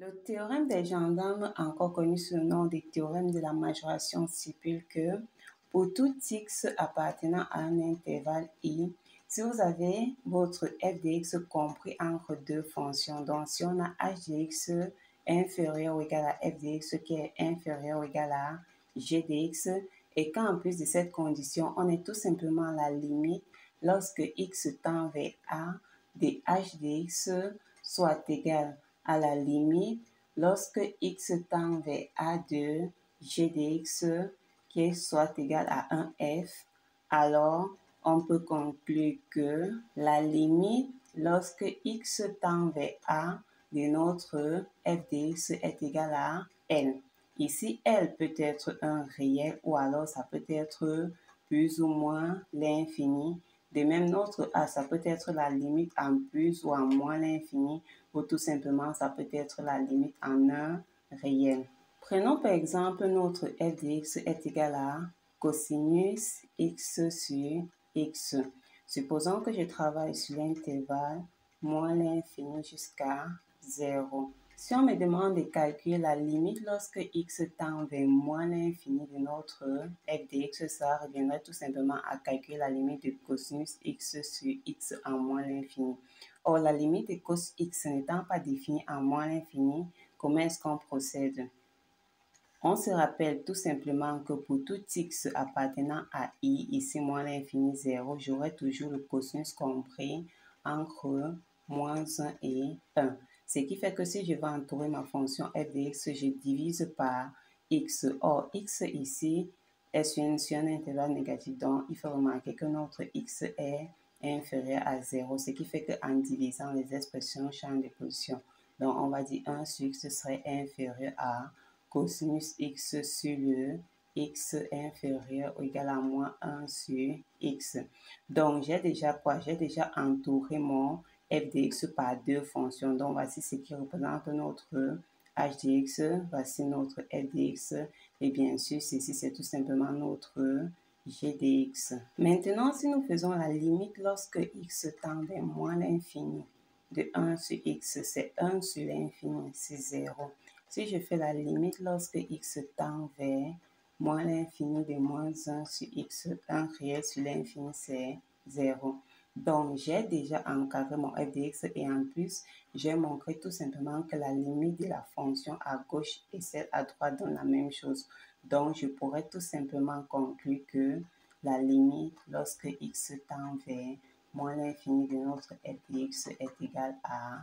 Le théorème des gendarmes, encore connu sous le nom des théorèmes de la majoration, stipule que pour tout x appartenant à un intervalle i, si vous avez votre f compris entre deux fonctions, donc si on a h de x inférieur ou égal à f de x qui est inférieur ou égal à g de x, et qu'en plus de cette condition, on est tout simplement à la limite lorsque x tend vers a de h de x soit égal à la limite lorsque x tend vers a de g de x qui soit égal à 1f, alors on peut conclure que la limite lorsque x tend vers a de notre f est égal à L. Ici, L peut être un réel ou alors ça peut être plus ou moins l'infini de même, notre A, ça peut être la limite en plus ou en moins l'infini, ou tout simplement, ça peut être la limite en un réel. Prenons par exemple notre f de x est égal à cosinus x sur x. Supposons que je travaille sur l'intervalle moins l'infini jusqu'à 0. Si on me demande de calculer la limite lorsque x tend vers moins l'infini de notre f de x, ça reviendrait tout simplement à calculer la limite de cosinus x sur x en moins l'infini. Or, la limite de cos x n'étant pas définie en moins l'infini, comment est-ce qu'on procède? On se rappelle tout simplement que pour tout x appartenant à i, ici moins l'infini 0, j'aurai toujours le cosinus compris entre moins 1 et 1. Ce qui fait que si je vais entourer ma fonction f de x, je divise par x. Or, x ici est sur, un intervalle négatif. Donc, il faut remarquer que notre x est inférieur à 0. Ce qui fait qu'en divisant les expressions change de position. Donc, on va dire 1 sur x serait inférieur à cosinus x sur le x inférieur ou égal à moins 1 sur x. Donc, j'ai déjà quoi? J'ai déjà entouré mon f de x par deux fonctions. Donc, voici ce qui représente notre h de x, voici notre f de x, et bien sûr, ceci, c'est tout simplement notre g de x. Maintenant, si nous faisons la limite lorsque x tend vers moins l'infini de 1 sur x, c'est 1 sur l'infini, c'est 0. Si je fais la limite lorsque x tend vers moins l'infini de moins 1 sur x, 1 réel sur l'infini, c'est 0. Donc, j'ai déjà encadré mon f de x et en plus, j'ai montré tout simplement que la limite de la fonction à gauche et celle à droite donnent la même chose. Donc, je pourrais tout simplement conclure que la limite lorsque x tend vers moins l'infini de notre f de x est égale à